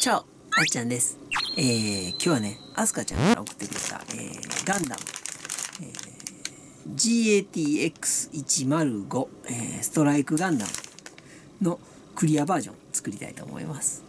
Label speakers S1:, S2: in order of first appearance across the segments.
S1: チャオあっちゃんです。えー、今日はね、アスカちゃんから送ってくれた、えー、ガンダム、えー、GATX105、えー、ストライクガンダムのクリアバージョン作りたいと思います。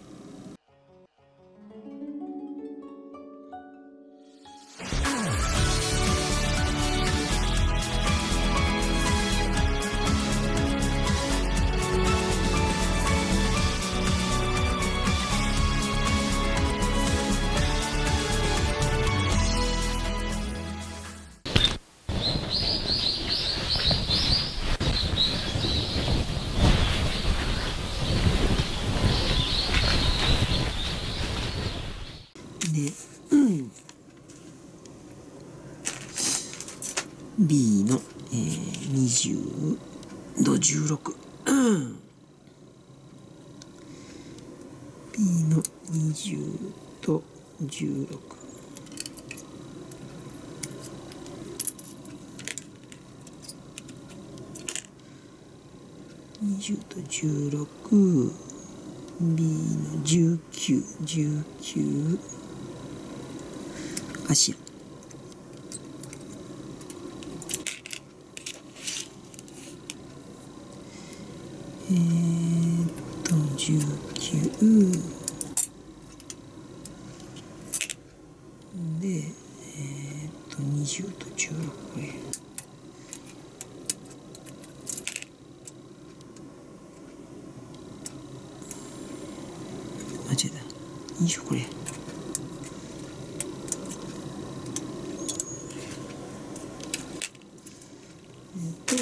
S1: 20度16、うん、B の20度1620と16 B の1919足。えー、っと19でえー、っと20と16これ間違えた。20これと、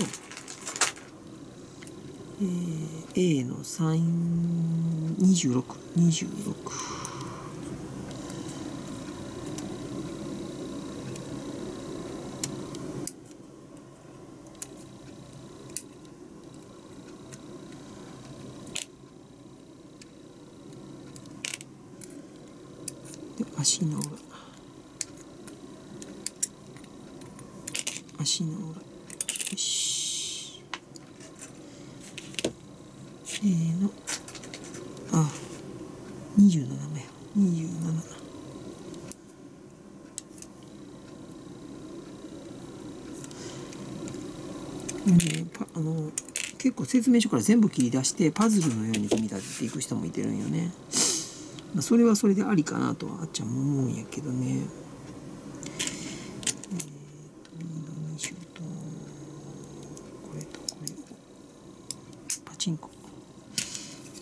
S1: えー、A の3、26、26。で、足の裏。足の裏。よし。せーの。あ、27目。27。でパあの結構説明書から全部切り出してパズルのように組み立てていく人もいてるんよね。まあそれはそれでありかなとはあっちゃんも思うんやけどね。えーと20とこれとこれをパチンコ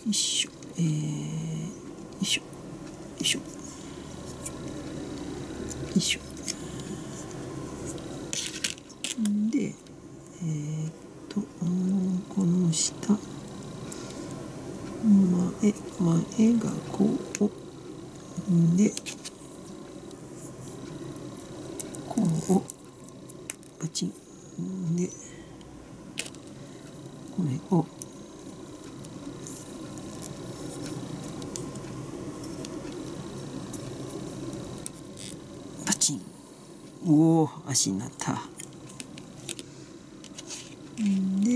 S1: いしょ。えー、よいしょ。よいしょ。よいしょ。でえー、っとこの下。前前がこう。でこう。をパチン。でこれをパチン魚足になったんで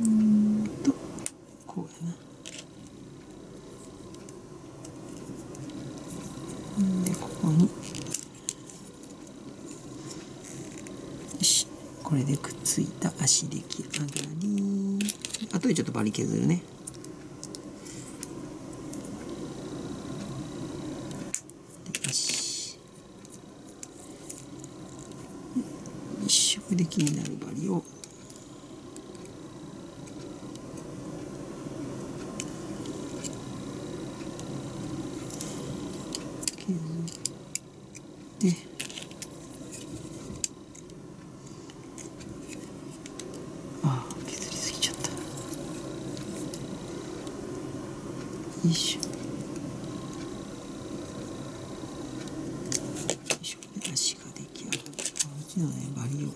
S1: うーんとこうやなんでここによしこれでくっついた足出来上がり。あとでちょっとバリ削るね。で足一色で気になるバリを削ってああ削りすぎちゃったよいしょよいしょで足が出来上がったうちのねバリをよ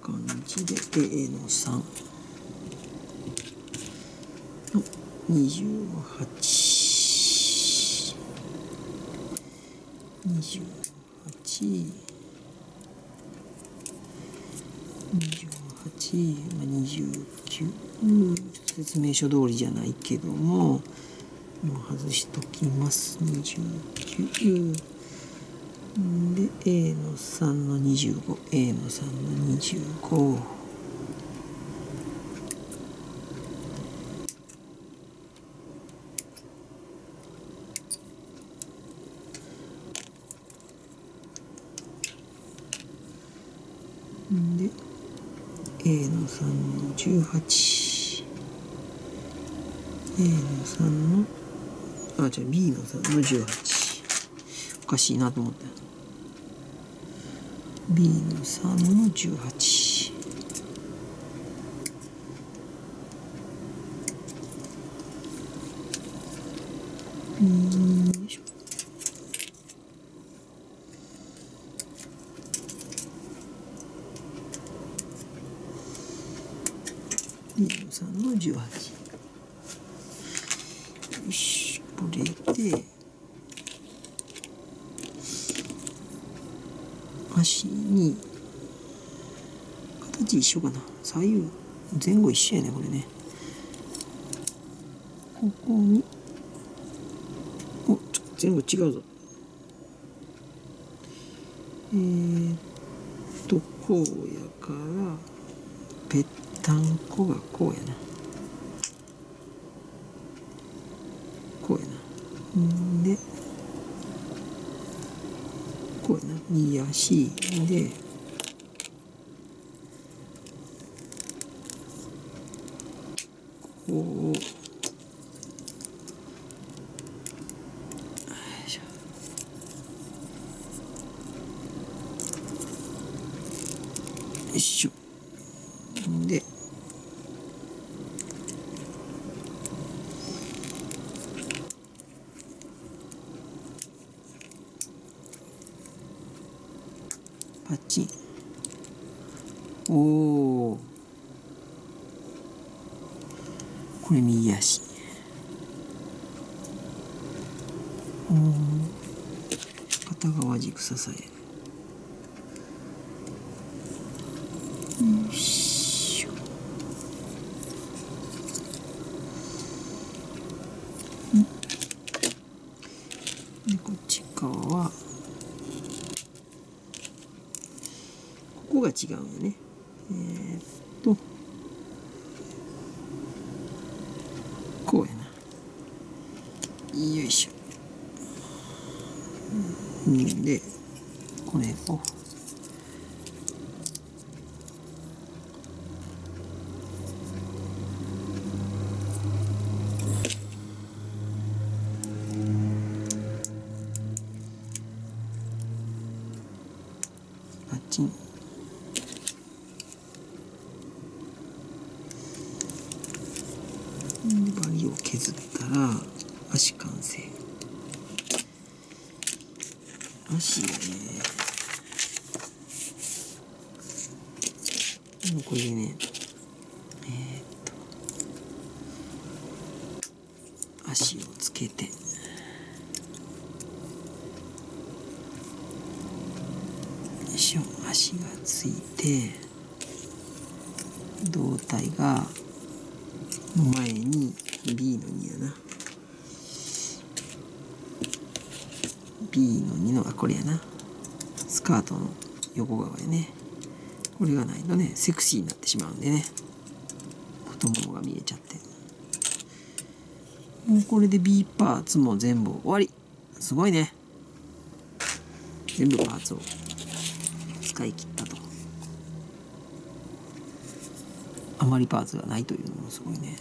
S1: こんな感じで A の3の28 28 28まあ29うん説明書通りじゃないけどももう外しときます。29で A の3の 25A の3の25で A の3の 18A の3の。あじゃあ B の3の18おかしいなと思った。B の3の18うんよいしょ B の3の18よしこれで足に形一緒かな。左右前後一緒やねこれね。ここにおちょっと前後違うぞ。えー、っとこうやからぺったんこがこうやなこうやなん。でこうやな右足でこうよいしょよいしょでパチンおおこれ右足。おお片側軸支えるいしょんでこっち側はここが違うよね。えー、っと。こうやな。よいしょ。ん。でこれを。を削ったら足完成。足だね。うこれでねえー、っと足をつけて。足がついて胴体が前に B の2やな。B の2のあこれやな。スカートの横側やね。これがないとねセクシーになってしまうんでね。太ももが見えちゃって。もうこれで B パーツも全部終わり。すごいね。全部パーツを使い切ったと。あまりパーツがないというのもすごいね。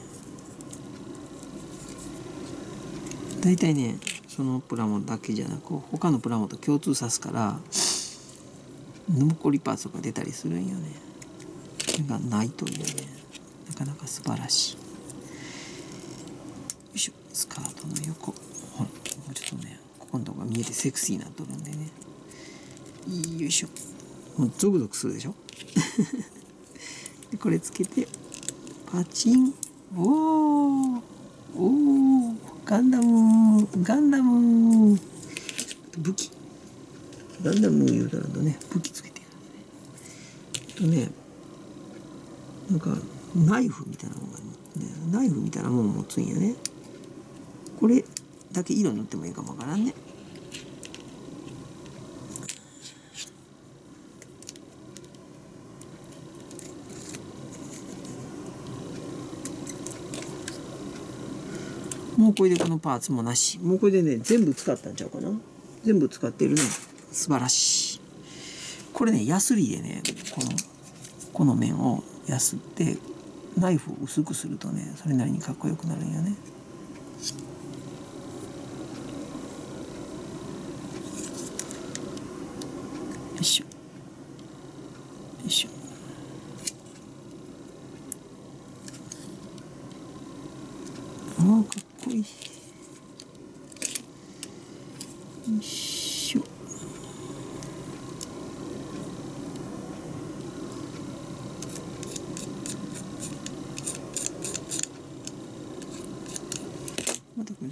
S1: 大体ねそのプラモだけじゃなく他のプラモと共通さすから残りパーツが出たりするんよね。がないというね。なかなか素晴らしい。よいしょ。スカートの横。ほらもうちょっとねここのとこが見えてセクシーになっとるんでね。よいしょ。もうゾクゾクするでしょ？でこれつけてパチン。おおおおガンダムガンダム武器。ガンダム言うたらとね。武器つけてるね。とねなんかナイフみたいなもんが、ね、ナイフみたいなもん持つんやね。これだけ色塗ってもいいかもわからんね。もうこれでこのパーツもなし。もうこれでね全部使ったんちゃうかな。全部使ってるね。素晴らしい。これねヤスリでねこのこの面をやすってナイフを薄くするとねそれなりにかっこよくなるんよね。よいしょ。よいしょ。あーかっこいいよいしょまたこれ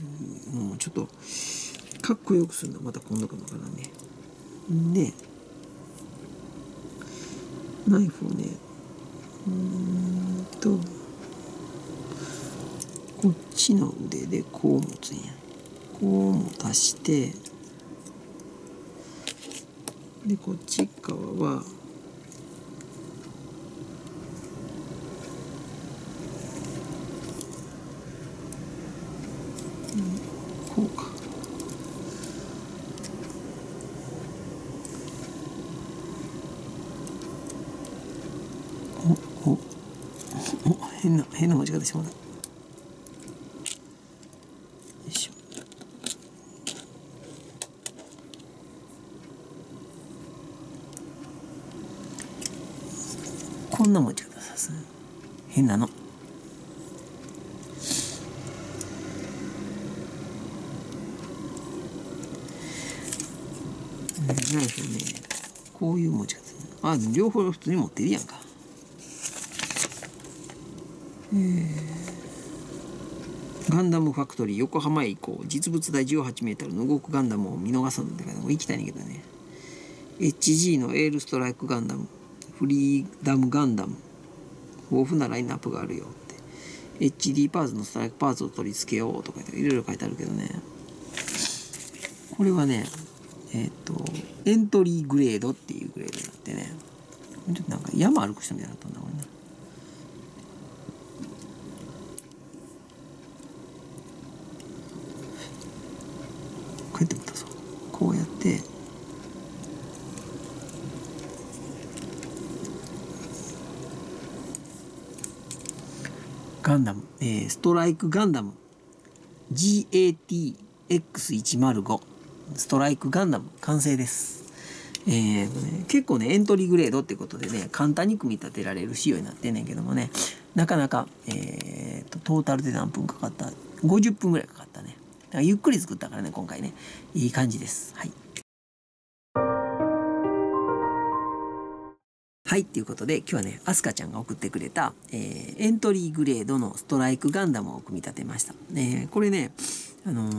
S1: もうちょっとかっこよくするのはまた今度かもわからね。でナイフをね。うん。1の腕でこう持つんやこう持たしてでこっち側はこうか。おおお変な変な持ち方してもらった。変なの。ナイフね。こういう持ち方あ両方普通に持ってるやんか。えガンダムファクトリー横浜へ行こう。実物大18メートル。の動くガンダムを見逃さんってからも行きたいんだけどね。HG のエールストライクガンダム。フリーダムガンダム。豊富なラインナップがあるよって。HD パーツのストライクパーツを取り付けようとかいろいろ書いてあるけどね。これはねえっ、とエントリーグレードっていうグレードになってね。ちょっとなんか山歩く人みたいになったんだこれね。こうやってまたそうこうやってガンダム、えーストライクガンダム GATX105 ストライクガンダム完成です。えーね、結構ねエントリーグレードってことでね簡単に組み立てられる仕様になってんねんけどもねなかなか、えーとトータルで何分かかった50分ぐらいかかったね。ゆっくり作ったからね今回ね。いい感じです。はい。はい、ということで今日はね、アスカちゃんが送ってくれた、えーエントリーグレードのストライクガンダムを組み立てました。えーこれね、あの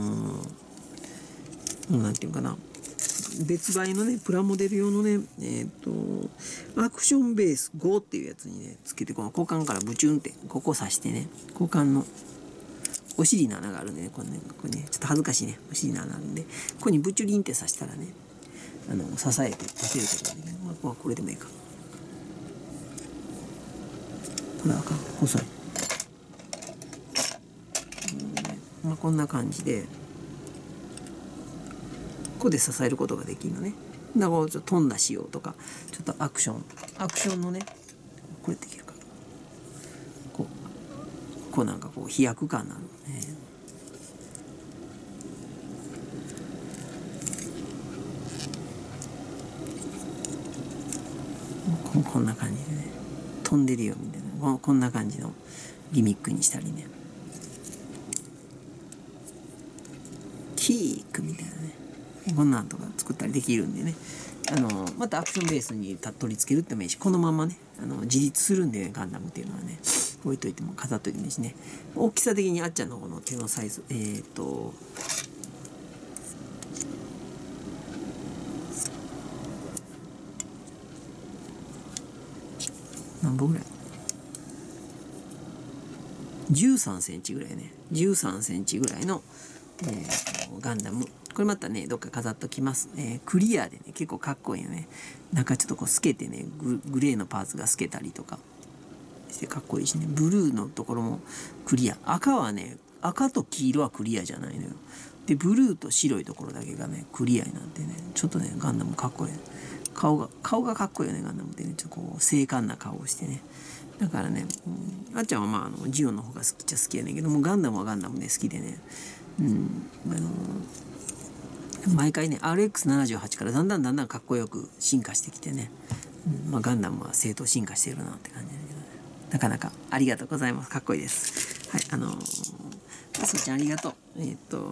S1: ーなんていうかな、別売のね、プラモデル用のね、えっ、と、アクションベース5っていうやつにね、つけて、この股間からブチュンって、ここ刺してね、股間のお尻の穴があるんでね、これね、これね、ちょっと恥ずかしいね、お尻の穴あるんで、ここにブチュリンって刺したらね、あの、支えて出せることができる。まあこれでもいいか。これあかん。細い、まあ、こんな感じで。ここで支えることができるのね。だからちょっと飛んだ仕様とかちょっとアクション。アクションのねこれできるかこうこうなんかこう飛躍感なのね。こんな感じでね。飛んでるよみたいな。こんな感じのギミックにしたりね。キークみたいなね。こんなんとか作ったりできるんでね。あのまたアクションベースに取り付けるってもいいしこのままねあの自立するんでねガンダムっていうのはね置いといても飾っといてもいいしね。大きさ的にあっちゃんのこの手のサイズえっ、ー、と何本ぐらい？13センチぐらいね。13センチぐらいの、えー、ガンダム。これまたねどっか飾っときます、えー、クリアでね結構かっこいいよね。なんかちょっとこう透けてねグレーのパーツが透けたりとか。してかっこいいしね。ブルーのところもクリア。赤はね赤と黄色はクリアじゃないのよ。でブルーと白いところだけがねクリアになってね。ちょっとねガンダムかっこいい。顔が顔がかっこいいよねガンダムってね。ちょっとこう精悍な顔をしてね。だからね、うん、あっちゃんはまああのジオの方が好きっちゃ好きやねんけどもガンダムはガンダムで好きでね。うんあの毎回ね RX78 からだんだんだんだんかっこよく進化してきてね、うんまあ、ガンダムは正当進化してるなって感じだけど、ね、なかなかありがとうございます。かっこいいです。はいあのー、そちゃんありがとう。えー、っと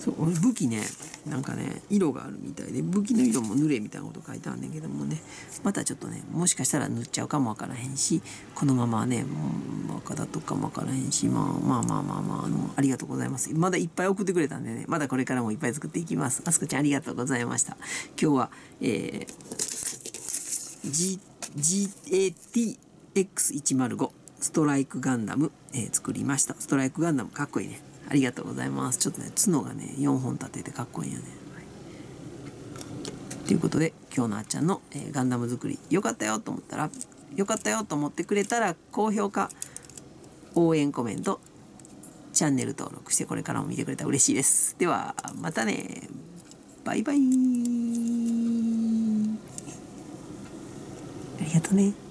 S1: そう俺武器ねなんかね色があるみたいで武器の色も塗れみたいなこと書いてあんねんけどもねまたちょっとねもしかしたら塗っちゃうかもわからへんしこのままねもう若だとかもわからへんし、まあ、まあまあまあまああのありがとうございます。まだいっぱい送ってくれたんでねまだこれからもいっぱい作っていきます。あすこちゃんありがとうございました。今日はえー、G GATX105 ストライクガンダム、えー、作りました。ストライクガンダムかっこいいね。ありがとうございます。ちょっとね、角がね、4本立ててかっこいいよね。はい、ということで、今日のあっちゃんの、えー、ガンダム作り、よかったよと思ったら、よかったよと思ってくれたら、高評価、応援コメント、チャンネル登録してこれからも見てくれたら嬉しいです。では、またね。バイバイ。ありがとうね。